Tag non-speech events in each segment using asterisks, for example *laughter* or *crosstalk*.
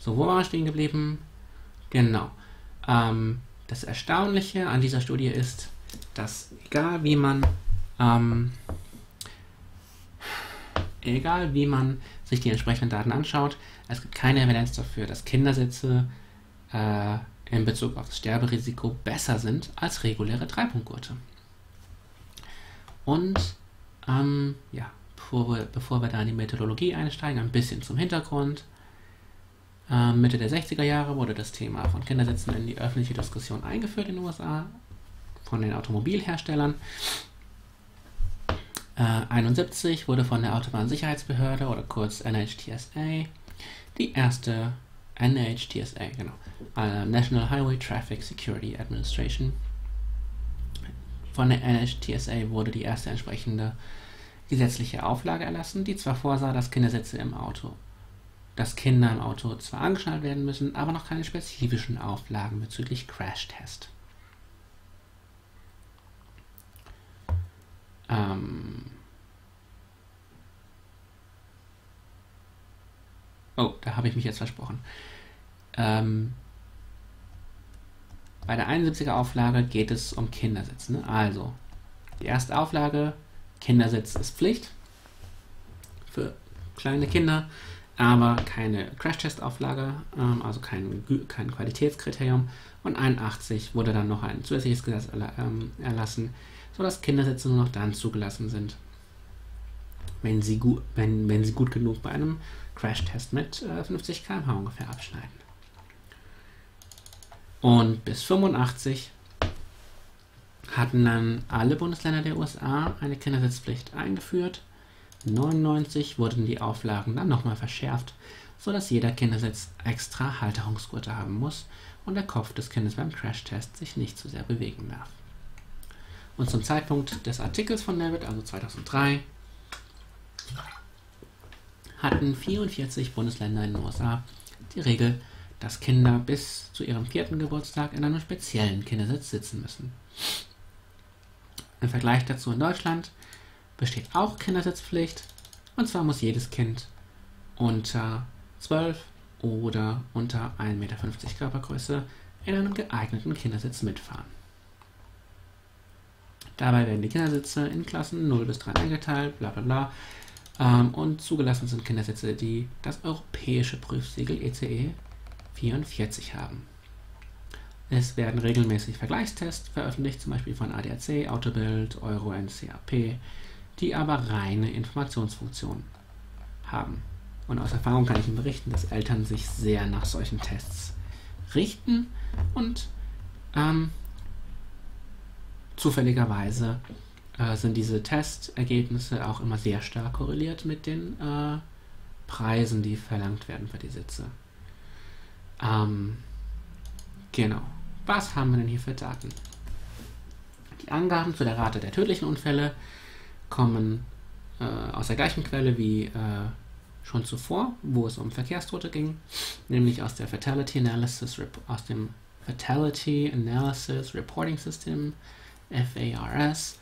So, wo waren wir stehen geblieben? Genau. Ähm, das Erstaunliche an dieser Studie ist, dass egal wie man ähm, egal wie man sich die entsprechenden Daten anschaut, es gibt keine Evidenz dafür, dass Kindersitze äh, in Bezug auf das Sterberisiko besser sind als reguläre Dreipunktgurte. Und ähm, ja, bevor wir, bevor wir da in die Methodologie einsteigen, ein bisschen zum Hintergrund. Äh, Mitte der 60er Jahre wurde das Thema von Kindersitzen in die öffentliche Diskussion eingeführt in den USA von den Automobilherstellern. Äh, 71 wurde von der Autobahnsicherheitsbehörde oder kurz NHTSA die erste NHTSA, genau, äh, National Highway Traffic Security Administration. Von der NHTSA wurde die erste entsprechende gesetzliche Auflage erlassen, die zwar vorsah, dass Kindersitze im Auto, dass Kinder im Auto zwar angeschnallt werden müssen, aber noch keine spezifischen Auflagen bezüglich Crashtest. Ähm oh, da habe ich mich jetzt versprochen. Ähm bei der 71er Auflage geht es um Kindersitz. Ne? Also, die erste Auflage, Kindersitz ist Pflicht für kleine Kinder, aber keine Crash-Test-Auflage, ähm, also kein, kein Qualitätskriterium. Und 81 wurde dann noch ein zusätzliches Gesetz ähm, erlassen, sodass Kindersitze nur noch dann zugelassen sind, wenn sie gut, wenn, wenn sie gut genug bei einem Crash-Test mit äh, 50 km/h ungefähr abschneiden. Und bis 85 hatten dann alle Bundesländer der USA eine Kindersitzpflicht eingeführt. 99 wurden die Auflagen dann nochmal verschärft, sodass jeder Kindersitz extra Halterungsgurte haben muss und der Kopf des Kindes beim Crashtest sich nicht zu sehr bewegen darf. Und zum Zeitpunkt des Artikels von David, also 2003, hatten 44 Bundesländer in den USA die Regel, dass Kinder bis zu ihrem vierten Geburtstag in einem speziellen Kindersitz sitzen müssen. Im Vergleich dazu in Deutschland besteht auch Kindersitzpflicht und zwar muss jedes Kind unter 12 oder unter 1,50 Meter Körpergröße in einem geeigneten Kindersitz mitfahren. Dabei werden die Kindersitze in Klassen 0 bis 3 eingeteilt, bla bla bla. Ähm, und zugelassen sind Kindersitze, die das europäische Prüfsiegel ECE 44 haben. Es werden regelmäßig Vergleichstests veröffentlicht, zum Beispiel von ADAC, Autobild, Euro NCAP, die aber reine Informationsfunktionen haben. Und aus Erfahrung kann ich Ihnen berichten, dass Eltern sich sehr nach solchen Tests richten und ähm, Zufälligerweise äh, sind diese Testergebnisse auch immer sehr stark korreliert mit den äh, Preisen, die verlangt werden für die Sitze. Ähm, genau. Was haben wir denn hier für Daten? Die Angaben zu der Rate der tödlichen Unfälle kommen äh, aus der gleichen Quelle wie äh, schon zuvor, wo es um Verkehrstote ging, nämlich aus der Fatality Analysis aus dem Fatality Analysis Reporting System FARS.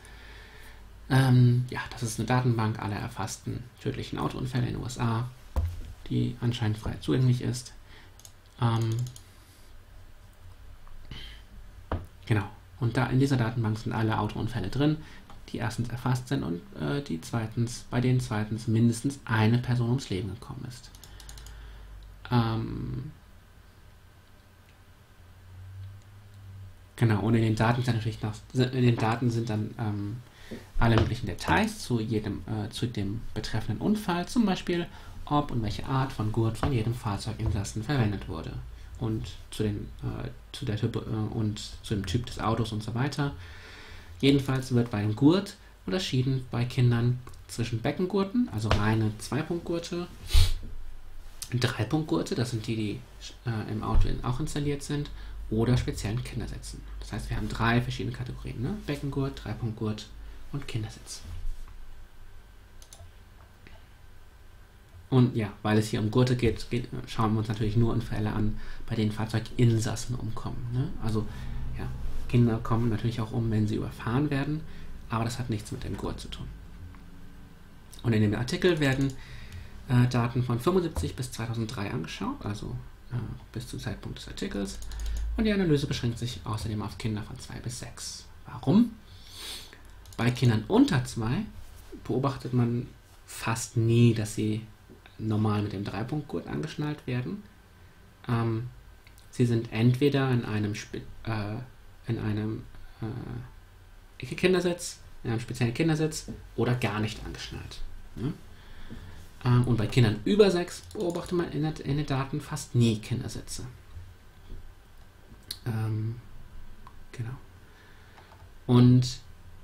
Ähm, ja, das ist eine Datenbank aller erfassten tödlichen Autounfälle in den USA, die anscheinend frei zugänglich ist. Ähm, genau. Und da in dieser Datenbank sind alle Autounfälle drin, die erstens erfasst sind und äh, die zweitens, bei denen zweitens mindestens eine Person ums Leben gekommen ist. Ähm, Genau, und in den Daten sind natürlich noch, in den Daten sind dann ähm, alle möglichen Details zu jedem, äh, zu dem betreffenden Unfall, zum Beispiel ob und welche Art von Gurt von jedem Fahrzeuginsassen verwendet wurde und zu, den, äh, zu der Typ, äh, und zu dem Typ des Autos und so weiter. Jedenfalls wird bei dem Gurt unterschieden bei Kindern zwischen Beckengurten, also reine Zweipunktgurte, Dreipunktgurte, das sind die, die äh, im Auto auch installiert sind, oder speziellen Kindersitzen. Das heißt, wir haben drei verschiedene Kategorien: ne? Beckengurt, Dreipunktgurt und Kindersitz. Und ja, weil es hier um Gurte geht, geht, schauen wir uns natürlich nur Unfälle an, bei denen Fahrzeuginsassen umkommen. Ne? Also Kinder kommen natürlich auch um, wenn sie überfahren werden, aber das hat nichts mit dem Gurt zu tun. Und in dem Artikel werden äh, Daten von 75 bis 2003 angeschaut, also äh, bis zum Zeitpunkt des Artikels. Und die Analyse beschränkt sich außerdem auf Kinder von 2 bis 6. Warum? Bei Kindern unter 2 beobachtet man fast nie, dass sie normal mit dem Dreipunktgurt angeschnallt werden. Ähm, sie sind entweder in einem, Spe äh, in einem äh, Kindersitz, in einem speziellen Kindersitz oder gar nicht angeschnallt. Ne? Ähm, und bei Kindern über 6 beobachtet man in, in den Daten fast nie Kindersitze. Ähm, genau. Und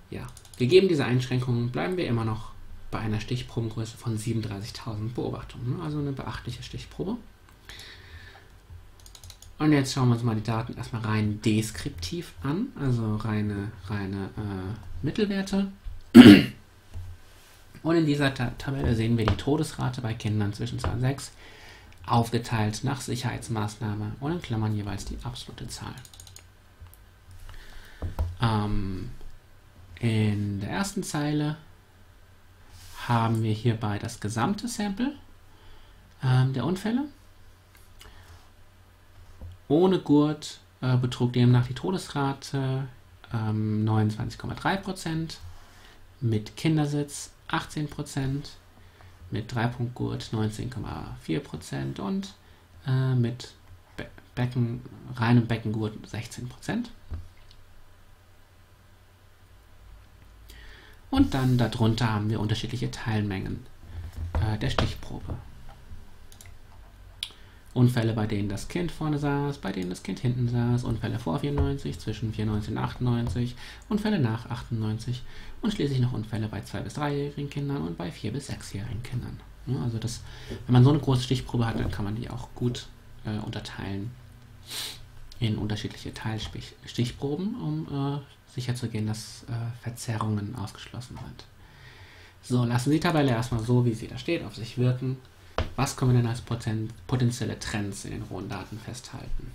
ja, gegeben diese Einschränkungen bleiben wir immer noch bei einer Stichprobengröße von 37.000 Beobachtungen. Ne? Also eine beachtliche Stichprobe. Und jetzt schauen wir uns mal die Daten erstmal rein deskriptiv an, also reine, reine äh, Mittelwerte. Und in dieser Ta Tabelle sehen wir die Todesrate bei Kindern zwischen 2 und 6 aufgeteilt nach Sicherheitsmaßnahme und in Klammern jeweils die absolute Zahl. Ähm, in der ersten Zeile haben wir hierbei das gesamte Sample ähm, der Unfälle. Ohne Gurt äh, betrug demnach die Todesrate ähm, 29,3%, mit Kindersitz 18%, mit Dreipunktgurt 19,4% und äh, mit Be Becken, reinem Beckengurt 16%. Und dann darunter haben wir unterschiedliche Teilmengen äh, der Stichprobe. Unfälle, bei denen das Kind vorne saß, bei denen das Kind hinten saß, Unfälle vor 94, zwischen 94 und 98, Unfälle nach 98 und schließlich noch Unfälle bei 2- bis 3-jährigen Kindern und bei 4- bis 6-jährigen Kindern. Also das, wenn man so eine große Stichprobe hat, dann kann man die auch gut äh, unterteilen in unterschiedliche Teilstichproben, um äh, sicherzugehen, dass äh, Verzerrungen ausgeschlossen sind. So, lassen Sie die Tabelle erstmal so, wie sie da steht, auf sich wirken. Was können wir denn als poten potenzielle Trends in den rohen Daten festhalten?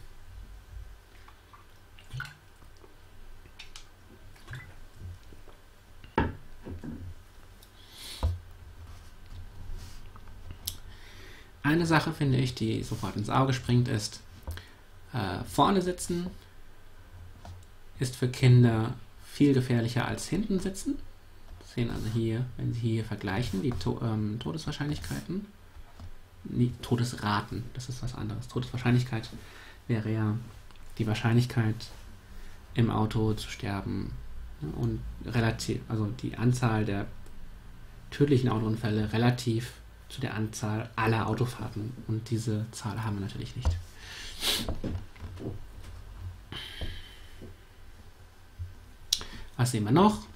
Eine Sache finde ich, die sofort ins Auge springt, ist äh, vorne sitzen ist für Kinder viel gefährlicher als hinten sitzen. Sie sehen also hier, wenn Sie hier vergleichen, die to ähm, Todeswahrscheinlichkeiten nee, Todesraten, das ist was anderes. Todeswahrscheinlichkeit wäre ja die Wahrscheinlichkeit im Auto zu sterben ne, und relativ, also die Anzahl der tödlichen Autounfälle relativ zu der Anzahl aller Autofahrten und diese Zahl haben wir natürlich nicht. Was sehen wir noch?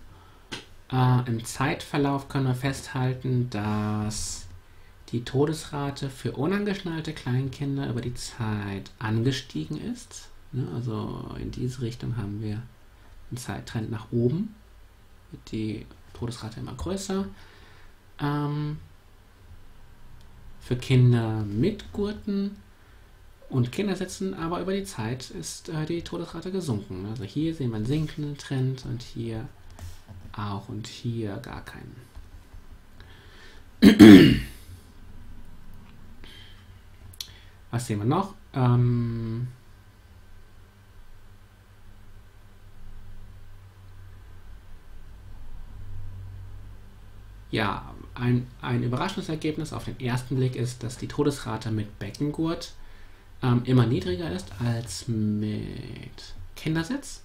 Äh, Im Zeitverlauf können wir festhalten, dass die Todesrate für unangeschnallte Kleinkinder über die Zeit angestiegen ist. Ne, also in diese Richtung haben wir einen Zeittrend nach oben. Wird die Todesrate immer größer. Ähm, für Kinder mit Gurten und Kindersitzen, aber über die Zeit ist äh, die Todesrate gesunken. Also hier sehen wir einen sinkenden Trend und hier auch und hier gar keinen. *clears throat* Was sehen wir noch? Ähm ja, ein, ein überraschendes Ergebnis auf den ersten Blick ist, dass die Todesrate mit Beckengurt ähm, immer niedriger ist als mit Kindersitz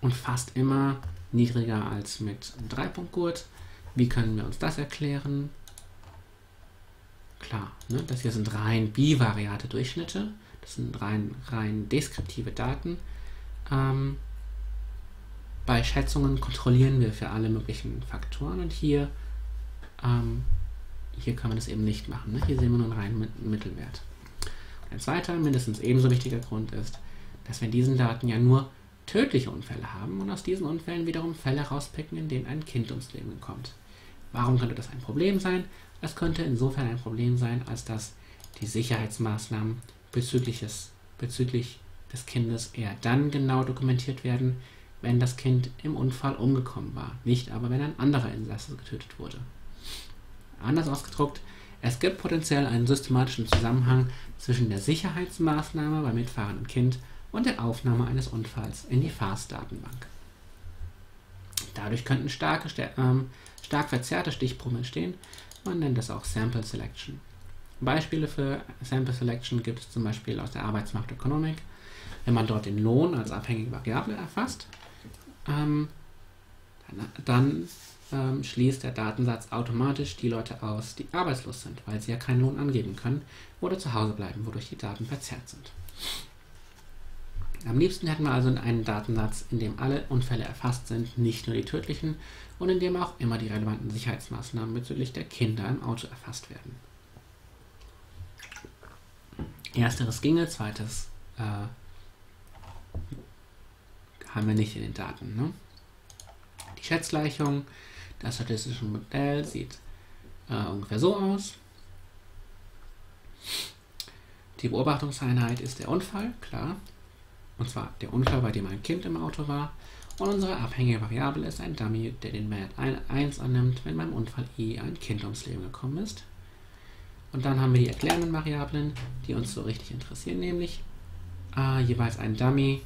und fast immer niedriger als mit Dreipunktgurt. Wie können wir uns das erklären? Klar, ne? das hier sind rein bivariate Durchschnitte, das sind rein, rein deskriptive Daten. Ähm, bei Schätzungen kontrollieren wir für alle möglichen Faktoren und hier, ähm, hier kann man das eben nicht machen. Ne? Hier sehen wir nur einen reinen Mittelwert. Und ein zweiter, mindestens ebenso wichtiger Grund ist, dass wir in diesen Daten ja nur tödliche Unfälle haben und aus diesen Unfällen wiederum Fälle rauspicken, in denen ein Kind ums Leben kommt. Warum könnte das ein Problem sein? Es könnte insofern ein Problem sein, als dass die Sicherheitsmaßnahmen bezüglich des, bezüglich des Kindes eher dann genau dokumentiert werden, wenn das Kind im Unfall umgekommen war, nicht aber wenn ein anderer Insasse getötet wurde. Anders ausgedruckt, Es gibt potenziell einen systematischen Zusammenhang zwischen der Sicherheitsmaßnahme beim mitfahrenden Kind und der Aufnahme eines Unfalls in die FAST-Datenbank. Dadurch könnten starke, ähm, stark verzerrte Stichproben entstehen. Man nennt das auch Sample Selection. Beispiele für Sample Selection gibt es zum Beispiel aus der Arbeitsmarktökonomik. Wenn man dort den Lohn als abhängige Variable erfasst, ähm, dann, ähm, schließt der Datensatz automatisch die Leute aus, die arbeitslos sind, weil sie ja keinen Lohn angeben können oder zu Hause bleiben, wodurch die Daten verzerrt sind. Am liebsten hätten wir also einen Datensatz, in dem alle Unfälle erfasst sind, nicht nur die tödlichen, und in dem auch immer die relevanten Sicherheitsmaßnahmen bezüglich der Kinder im Auto erfasst werden. Ersteres ginge, zweites äh, haben wir nicht in den Daten. Ne? Die Schätzgleichung, das statistische Modell sieht äh, ungefähr so aus. Die Beobachtungseinheit ist der Unfall, klar. Und zwar der Unfall, bei dem ein Kind im Auto war. Und unsere abhängige Variable ist ein Dummy, der den Wert 1 annimmt, wenn beim Unfall i ein Kind ums Leben gekommen ist. Und dann haben wir die erklärenden Variablen, die uns so richtig interessieren, nämlich äh, jeweils ein Dummy,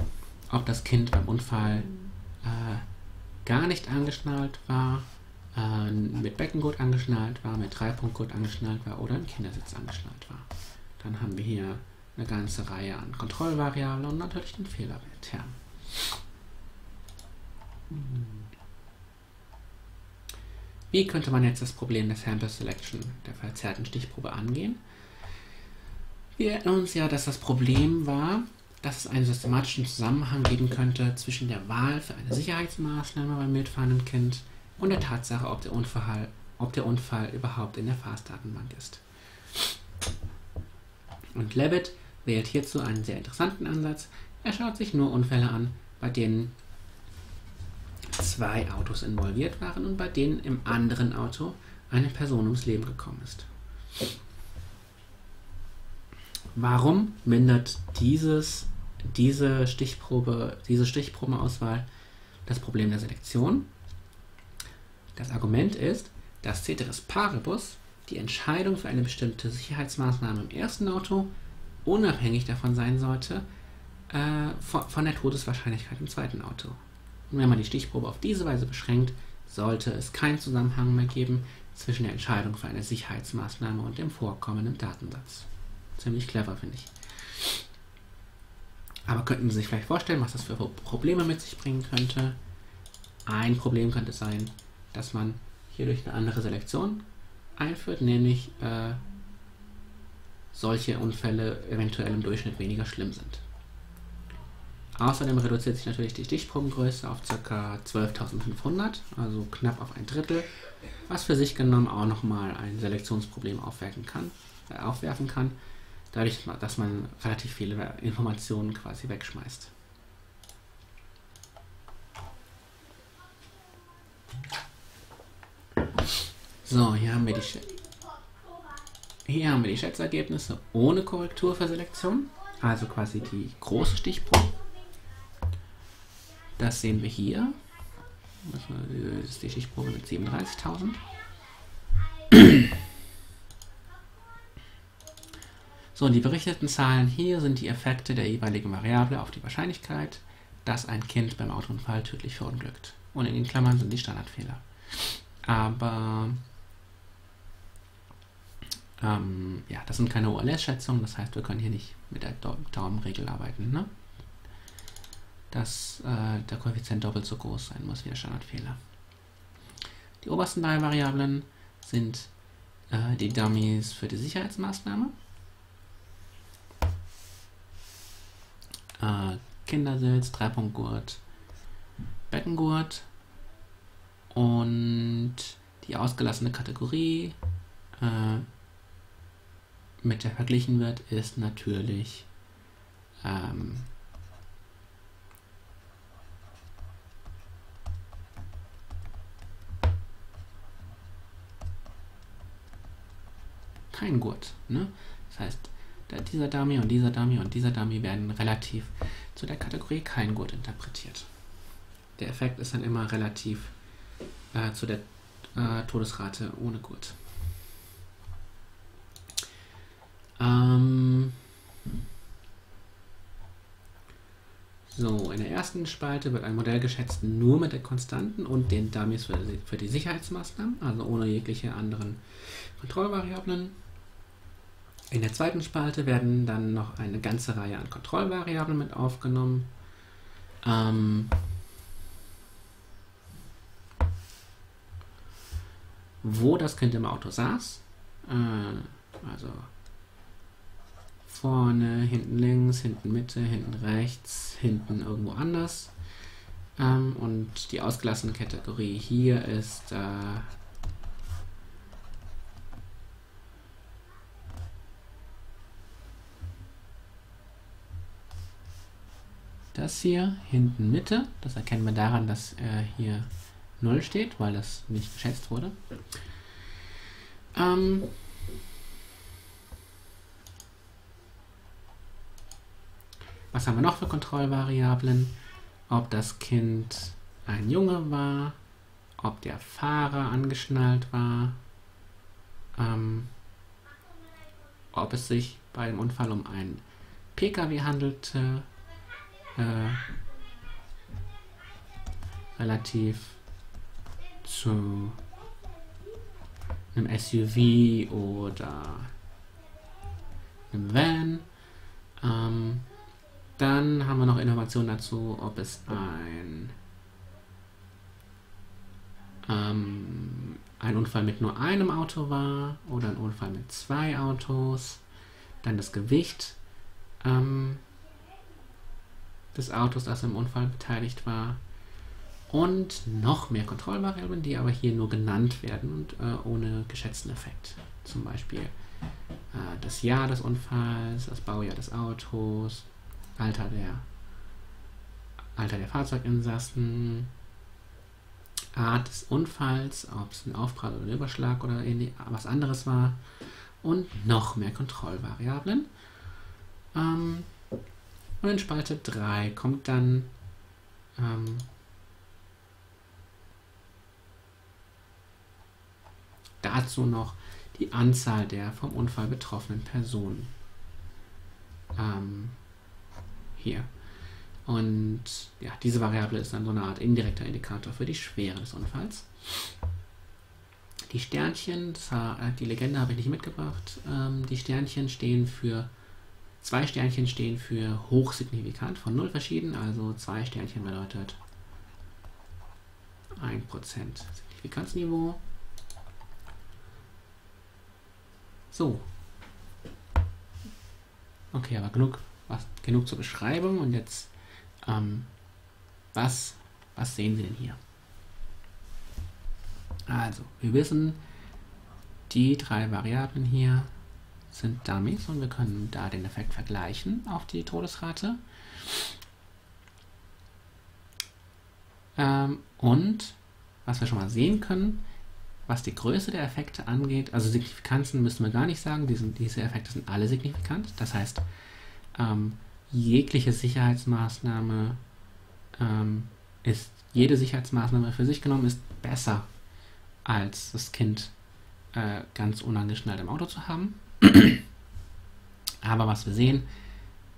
ob das Kind beim Unfall äh, gar nicht angeschnallt war, äh, mit Beckengurt angeschnallt war, mit Dreipunktgurt angeschnallt war oder im Kindersitz angeschnallt war. Dann haben wir hier eine ganze Reihe an Kontrollvariablen und natürlich den Fehlerwert. Wie könnte man jetzt das Problem der Sample Selection, der verzerrten Stichprobe, angehen? Wir erinnern uns ja, dass das Problem war, dass es einen systematischen Zusammenhang geben könnte zwischen der Wahl für eine Sicherheitsmaßnahme beim mitfahrenden Kind und der Tatsache, ob der Unfall, ob der Unfall überhaupt in der FAST-Datenbank ist. Und Levitt wählt hierzu einen sehr interessanten Ansatz. Er schaut sich nur Unfälle an, bei denen zwei Autos involviert waren und bei denen im anderen Auto eine Person ums Leben gekommen ist. Warum mindert dieses diese Stichprobe, diese Stichprobenauswahl das Problem der Selektion. Das Argument ist, dass Ceteris Paribus die Entscheidung für eine bestimmte Sicherheitsmaßnahme im ersten Auto unabhängig davon sein sollte äh, von, von der Todeswahrscheinlichkeit im zweiten Auto. Und wenn man die Stichprobe auf diese Weise beschränkt, sollte es keinen Zusammenhang mehr geben zwischen der Entscheidung für eine Sicherheitsmaßnahme und dem Vorkommen im Datensatz. Ziemlich clever, finde ich. Aber könnten Sie sich vielleicht vorstellen, was das für Probleme mit sich bringen könnte? Ein Problem könnte sein, dass man hier durch eine andere Selektion einführt, nämlich äh, solche Unfälle eventuell im Durchschnitt weniger schlimm sind. Außerdem reduziert sich natürlich die Stichprobengröße auf ca. 12.500, also knapp auf ein Drittel, was für sich genommen auch nochmal ein Selektionsproblem aufwerfen kann, äh, aufwerfen kann dadurch, dass man relativ viele Informationen quasi wegschmeißt. So, hier haben wir die hier haben wir die Schätzergebnisse ohne Korrektur für Selektion, also quasi die große Stichprobe. Das sehen wir hier. Das ist die Stichprobe mit 37.000. *clears throat* So, und die berichteten Zahlen hier sind die Effekte der jeweiligen Variable auf die Wahrscheinlichkeit, dass ein Kind beim Autounfall tödlich verunglückt. Und in den Klammern sind die Standardfehler. Aber ähm, ja, das sind keine OLS-Schätzungen, das heißt, wir können hier nicht mit der Daumenregel arbeiten. Ne? Dass äh, der Koeffizient doppelt so groß sein muss wie der Standardfehler. Die obersten drei Variablen sind äh, die Dummies für die Sicherheitsmaßnahme äh, Kindersitz, Dreipunktgurt, Beckengurt und die ausgelassene Kategorie, äh, mit der verglichen wird, ist natürlich ähm, kein Gurt. Ne? Das heißt, dieser Dummy und dieser Dummy und dieser Dummy werden relativ zu der Kategorie kein Gurt interpretiert. Der Effekt ist dann immer relativ äh, zu der äh, Todesrate ohne Gurt. Ähm so, in der ersten Spalte wird ein Modell geschätzt nur mit der Konstanten und den Dummies für, die Sicherheitsmaßnahmen, also ohne jegliche anderen Kontrollvariablen. In der zweiten Spalte werden dann noch eine ganze Reihe an Kontrollvariablen mit aufgenommen. Ähm wo das Kind im Auto saß, äh, also vorne, hinten links, hinten Mitte, hinten rechts, hinten irgendwo anders. Ähm, und die ausgelassene Kategorie hier ist äh, das hier, hinten Mitte. Das erkennen wir daran, dass äh, hier 0 steht, weil das nicht geschätzt wurde. Ähm, was haben wir noch für Kontrollvariablen? Ob das Kind ein Junge war, ob der Fahrer angeschnallt war, ähm, ob es sich bei dem Unfall um einen Pkw handelte, äh, relativ zu einem SUV oder einem Van. Ähm, dann haben wir noch Informationen dazu, ob es ein, ähm, ein Unfall mit nur einem Auto war oder ein Unfall mit zwei Autos. Dann das Gewicht ähm, des Autos, das im Unfall beteiligt war und noch mehr Kontrollvariablen, die aber hier nur genannt werden und äh, ohne geschätzten Effekt. Zum Beispiel äh, das Jahr des Unfalls, das Baujahr des Autos, Alter der, Alter der Fahrzeuginsassen, Art des Unfalls, ob es ein Aufprall oder ein Überschlag oder was anderes war und noch mehr Kontrollvariablen. Ähm, und in Spalte 3 kommt dann ähm, Dazu noch die Anzahl der vom Unfall betroffenen Personen. Ähm, hier. Und ja, diese Variable ist dann so eine Art indirekter Indikator für die Schwere des Unfalls. Die Sternchen, war, äh, die Legende habe ich nicht mitgebracht. Ähm, die Sternchen stehen für, zwei Sternchen stehen für hochsignifikant, von 0 verschieden. Also zwei Sternchen bedeutet 1% Signifikanzniveau. So. Okay, aber genug, was, genug zur Beschreibung und jetzt, ähm, was, was sehen Sie denn hier? Also, wir wissen, die drei Variablen hier sind Dummies und wir können da den Effekt vergleichen auf die Todesrate. Ähm, und was wir schon mal sehen können, was die Größe der Effekte angeht, also Signifikanzen müssen wir gar nicht sagen, die sind, diese Effekte sind alle signifikant. Das heißt, ähm, jegliche Sicherheitsmaßnahme ähm, ist, jede Sicherheitsmaßnahme für sich genommen ist besser, als das Kind äh, ganz unangeschnallt im Auto zu haben. Aber was wir sehen,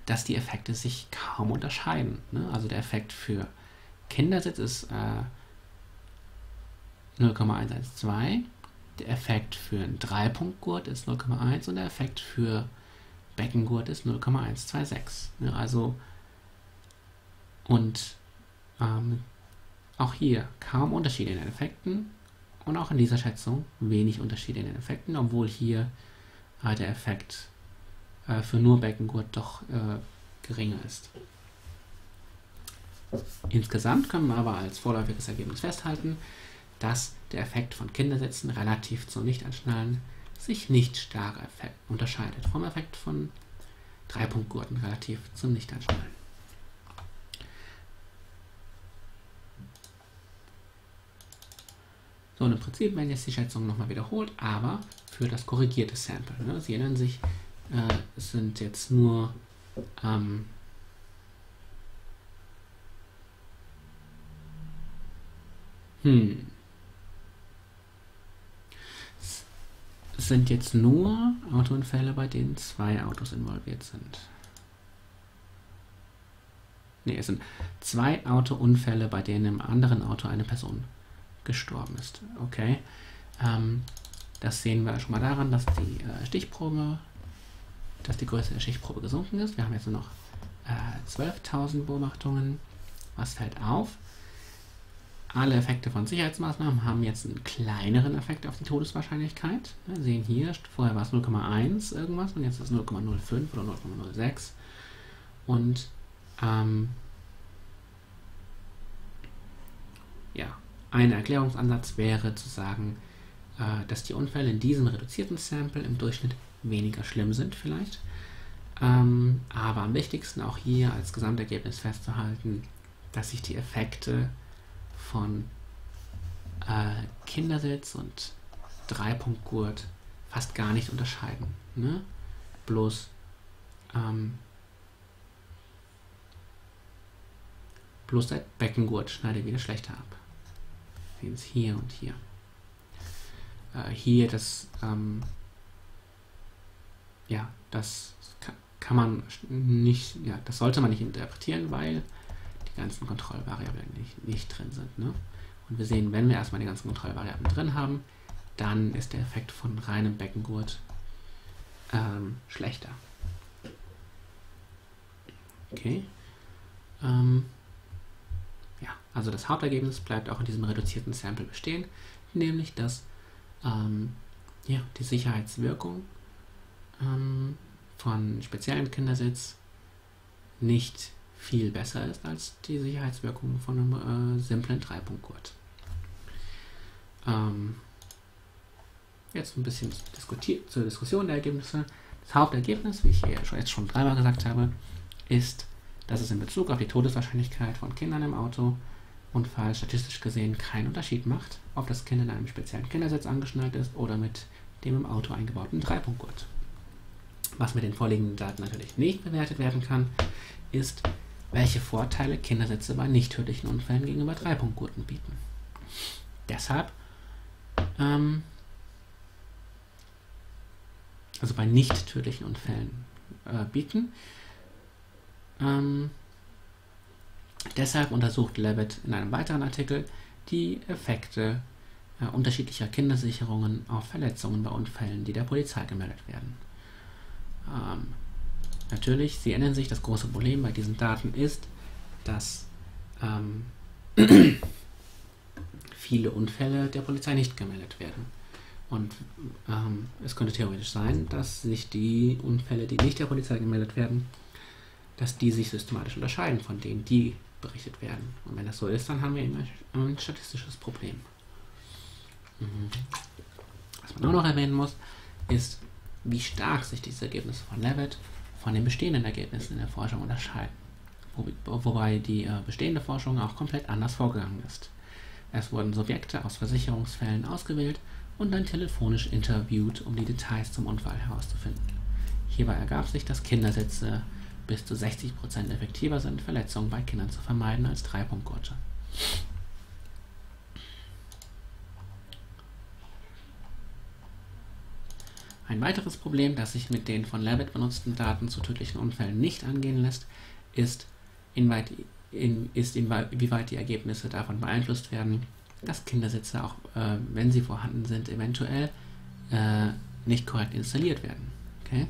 dass die Effekte sich kaum unterscheiden. Ne? Also der Effekt für Kindersitz ist äh, 0,112. Der Effekt für einen Dreipunktgurt ist 0,1 und der Effekt für Beckengurt ist 0,126. Also und ähm, auch hier kaum Unterschiede in den Effekten und auch in dieser Schätzung wenig Unterschiede in den Effekten, obwohl hier äh, der Effekt äh, für nur Beckengurt doch äh, geringer ist. Insgesamt können wir aber als vorläufiges Ergebnis festhalten, dass der Effekt von Kindersitzen relativ zum Nichtanschnallen sich nicht stark unterscheidet vom Effekt von Dreipunktgurten relativ zum Nichtanschnallen. So, und im Prinzip werden jetzt die Schätzungen nochmal wiederholt, aber für das korrigierte Sample. Ne? Sie erinnern sich, äh, es sind jetzt nur ähm, hm, es sind jetzt nur Autounfälle, bei denen zwei Autos involviert sind. Ne, es sind zwei Autounfälle, bei denen im anderen Auto eine Person gestorben ist. Okay. Ähm, das sehen wir schon mal daran, dass die äh, Stichprobe, dass die Größe der Stichprobe gesunken ist. Wir haben jetzt nur noch äh, 12.000 Beobachtungen. Was fällt auf? Alle Effekte von Sicherheitsmaßnahmen haben jetzt einen kleineren Effekt auf die Todeswahrscheinlichkeit. Wir sehen hier, vorher war es 0,1 irgendwas und jetzt ist es 0,05 oder 0,06. Und ähm, ja, ein Erklärungsansatz wäre zu sagen, äh, dass die Unfälle in diesem reduzierten Sample im Durchschnitt weniger schlimm sind vielleicht. Ähm, aber am wichtigsten auch hier als Gesamtergebnis festzuhalten, dass sich die Effekte von äh, Kindersitz und Dreipunktgurt fast gar nicht unterscheiden. Ne? Bloß ähm, bloß der Beckengurt schneidet wieder schlechter ab. Sehen es hier und hier. Äh, hier das ähm, ja, das kann, kann man nicht, ja, das sollte man nicht interpretieren, weil die ganzen Kontrollvariablen nicht, nicht drin sind. Ne? Und wir sehen, wenn wir erstmal die ganzen Kontrollvariablen drin haben, dann ist der Effekt von reinem Beckengurt ähm, schlechter. Okay. Ähm, ja, also das Hauptergebnis bleibt auch in diesem reduzierten Sample bestehen, nämlich dass ähm, ja, die Sicherheitswirkung ähm, von speziellen Kindersitz nicht viel besser ist als die Sicherheitswirkung von einem äh, simplen Dreipunktgurt. Ähm, jetzt ein bisschen zur Diskussion der Ergebnisse. Das Hauptergebnis, wie ich hier jetzt schon dreimal gesagt habe, ist, dass es in Bezug auf die Todeswahrscheinlichkeit von Kindern im Autounfall statistisch gesehen keinen Unterschied macht, ob das Kind in einem speziellen Kindersitz angeschnallt ist oder mit dem im Auto eingebauten Dreipunktgurt. Was mit den vorliegenden Daten natürlich nicht bewertet werden kann, ist, welche Vorteile Kindersitze bei nicht tödlichen Unfällen gegenüber Dreipunktgurten bieten. Deshalb, ähm, also bei nicht tödlichen Unfällen äh, bieten. Ähm, deshalb untersucht Levitt in einem weiteren Artikel die Effekte äh, unterschiedlicher Kindersicherungen auf Verletzungen bei Unfällen, die der Polizei gemeldet werden. Ähm, natürlich, Sie erinnern sich, das große Problem bei diesen Daten ist, dass ähm, *clears throat* viele Unfälle der Polizei nicht gemeldet werden. Und ähm, es könnte theoretisch sein, dass sich die Unfälle, die nicht der Polizei gemeldet werden, dass die sich systematisch unterscheiden von denen, die berichtet werden. Und wenn das so ist, dann haben wir ein statistisches Problem. Mhm. Was man auch noch erwähnen muss, ist, wie stark sich diese Ergebnisse von Levitt von den bestehenden Ergebnissen in der Forschung unterscheiden. Wo, wobei die äh, bestehende Forschung auch komplett anders vorgegangen ist. Es wurden Subjekte aus Versicherungsfällen ausgewählt und dann telefonisch interviewt, um die Details zum Unfall herauszufinden. Hierbei ergab sich, dass Kindersitze bis zu 60% effektiver sind, Verletzungen bei Kindern zu vermeiden als Dreipunktgurte. Ein weiteres Problem, das sich mit den von Levitt benutzten Daten zu tödlichen Unfällen nicht angehen lässt, ist, inwieweit, in, ist inwieweit die Ergebnisse davon beeinflusst werden, dass Kindersitze, auch äh, wenn sie vorhanden sind, eventuell äh, nicht korrekt installiert werden. Okay?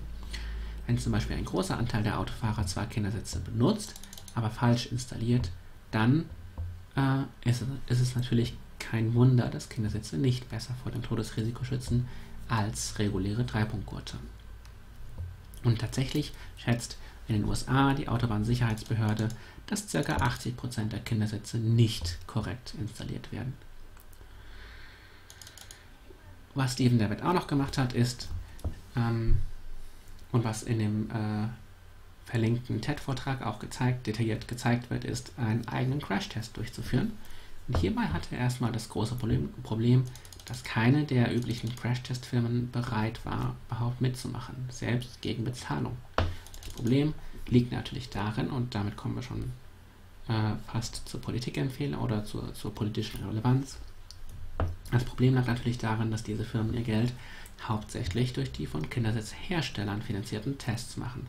Wenn zum Beispiel ein großer Anteil der Autofahrer zwar Kindersitze benutzt, aber falsch installiert, dann äh, ist, ist es natürlich kein Wunder, dass Kindersitze nicht besser vor dem Todesrisiko schützen als reguläre Dreipunktgurte. Und tatsächlich schätzt in den USA die Autobahnsicherheitsbehörde, dass ca. 80% der Kindersitze nicht korrekt installiert werden. Was Steven David auch noch gemacht hat, ist, ähm, und was in dem äh, verlinkten TED-Vortrag auch gezeigt, detailliert gezeigt wird, ist, einen eigenen Crash-Test durchzuführen. Und hierbei hatte er erstmal das große Problem, Problem dass keine der üblichen Crash-Test-Firmen bereit war, überhaupt mitzumachen, selbst gegen Bezahlung. Das Problem liegt natürlich darin, und damit kommen wir schon äh, fast zur Politikempfehlung oder zur, zur politischen Relevanz. Das Problem lag natürlich darin, dass diese Firmen ihr Geld hauptsächlich durch die von Kindersitzherstellern finanzierten Tests machen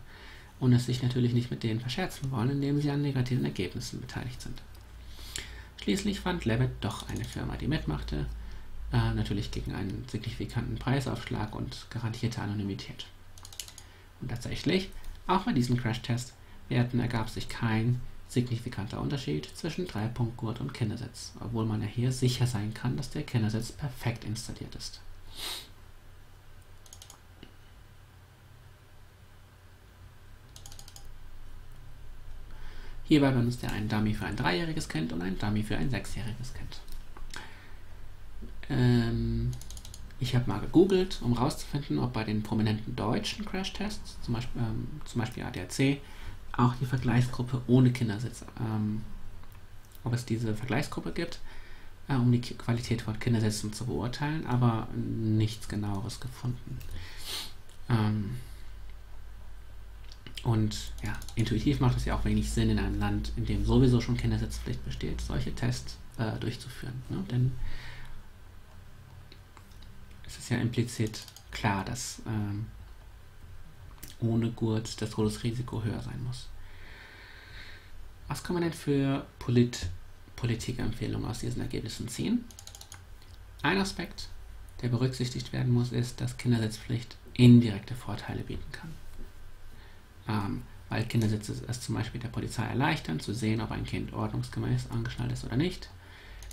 und es sich natürlich nicht mit denen verscherzen wollen, indem sie an negativen Ergebnissen beteiligt sind. Schließlich fand Levitt doch eine Firma, die mitmachte, äh, natürlich gegen einen signifikanten Preisaufschlag und garantierte Anonymität. Und tatsächlich, auch bei diesen Crash-Test-Werten ergab sich kein signifikanter Unterschied zwischen Dreipunktgurt und Kindersitz, obwohl man ja hier sicher sein kann, dass der Kindersitz perfekt installiert ist. Hierbei benutzt er einen Dummy für ein dreijähriges Kind und einen Dummy für ein sechsjähriges Kind. Ähm, ich habe mal gegoogelt, um herauszufinden, ob bei den prominenten deutschen Crashtests, zum Beispiel, ähm, zum Beispiel ADAC, auch die Vergleichsgruppe ohne Kindersitz, ähm, ob es diese Vergleichsgruppe gibt, äh, um die Qualität von Kindersitzen zu beurteilen, aber nichts genaueres gefunden. Ähm, und ja, intuitiv macht es ja auch wenig Sinn, in einem Land, in dem sowieso schon Kindersitzpflicht besteht, solche Tests äh, durchzuführen. Ne? Denn es ist ja implizit klar, dass ähm, ohne Gurt das Todesrisiko höher sein muss. Was kann man denn für Polit Politikempfehlungen aus diesen Ergebnissen ziehen? Ein Aspekt, der berücksichtigt werden muss, ist, dass Kindersitzpflicht indirekte Vorteile bieten kann ähm, weil Kindersitze es zum Beispiel der Polizei erleichtern, zu sehen, ob ein Kind ordnungsgemäß angeschnallt ist oder nicht.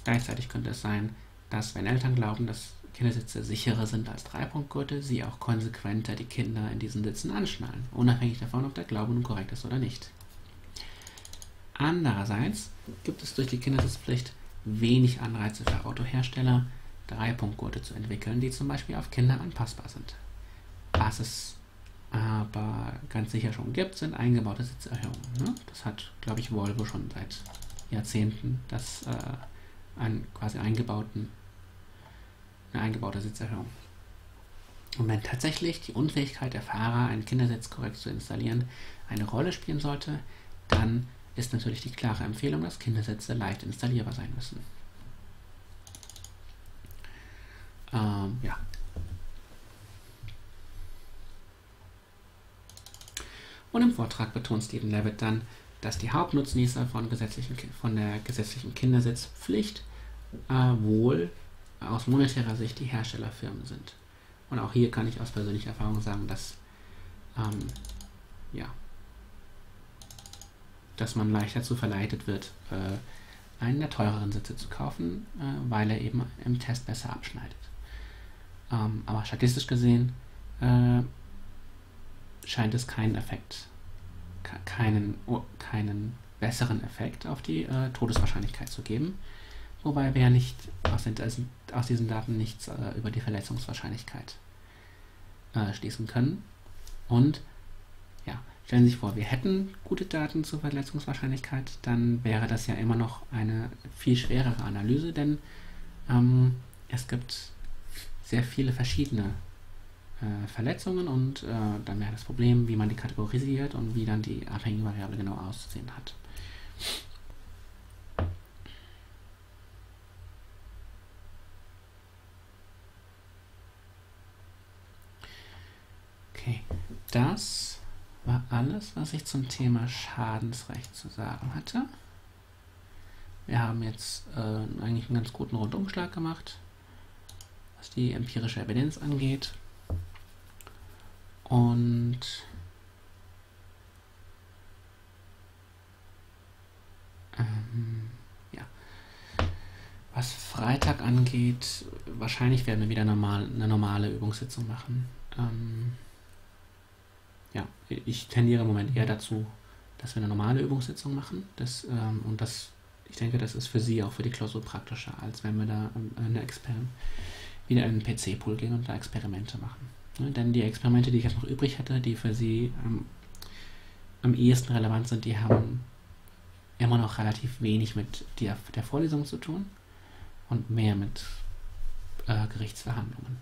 Gleichzeitig könnte es sein, dass wenn Eltern glauben, dass Kindersitze sicherer sind als Dreipunktgurte, sie auch konsequenter die Kinder in diesen Sitzen anschnallen, unabhängig davon, ob der Glaube nun korrekt ist oder nicht. Andererseits gibt es durch die Kindersitzpflicht wenig Anreize für Autohersteller, Dreipunktgurte zu entwickeln, die zum Beispiel auf Kinder anpassbar sind. Was es aber ganz sicher schon gibt, sind eingebaute Sitzerhöhungen. Ne? Das hat, glaube ich, Volvo schon seit Jahrzehnten, das äh, einen quasi eingebauten, eine eingebaute Sitzerhöhung. Und wenn tatsächlich die Unfähigkeit der Fahrer, einen Kindersitz korrekt zu installieren, eine Rolle spielen sollte, dann ist natürlich die klare Empfehlung, dass Kindersitze leicht installierbar sein müssen. Ähm, ja, Und im Vortrag betont Stephen Levitt dann, dass die Hauptnutznießer von, gesetzlichen, von der gesetzlichen Kindersitzpflicht äh, wohl aus monetärer Sicht die Herstellerfirmen sind. Und auch hier kann ich aus persönlicher Erfahrung sagen, dass ähm, ja, dass man leicht dazu verleitet wird, äh, einen der teureren Sitze zu kaufen, äh, weil er eben im Test besser abschneidet. Ähm, aber statistisch gesehen äh, scheint es keinen Effekt, keinen, keinen besseren Effekt auf die äh, Todeswahrscheinlichkeit zu geben. Wobei wir ja nicht aus, den, aus diesen Daten nichts äh, über die Verletzungswahrscheinlichkeit äh, schließen können. Und ja, stellen Sie sich vor, wir hätten gute Daten zur Verletzungswahrscheinlichkeit, dann wäre das ja immer noch eine viel schwerere Analyse, denn ähm, es gibt sehr viele verschiedene äh, Verletzungen und äh, dann wäre das Problem, wie man die kategorisiert und wie dann die abhängige Variable genau auszusehen hat. Okay, das war alles, was ich zum Thema Schadensrecht zu sagen hatte. Wir haben jetzt äh, eigentlich einen ganz guten Rundumschlag gemacht, was die empirische Evidenz angeht. Und ähm, ja. Was Freitag angeht, wahrscheinlich werden wir wieder normal, eine normale Übungssitzung machen. Ähm, ja, ich tendiere im Moment eher dazu, dass wir eine normale Übungssitzung machen. Das, ähm, und das, ich denke, das ist für Sie auch für die Klausur praktischer, als wenn wir da eine Exper wieder in den PC-Pool gehen und da Experimente machen. Ne, denn die Experimente, die ich jetzt noch übrig hätte, die für Sie ähm, am ehesten relevant sind, die haben immer noch relativ wenig mit der, der Vorlesung zu tun und mehr mit äh, Gerichtsverhandlungen.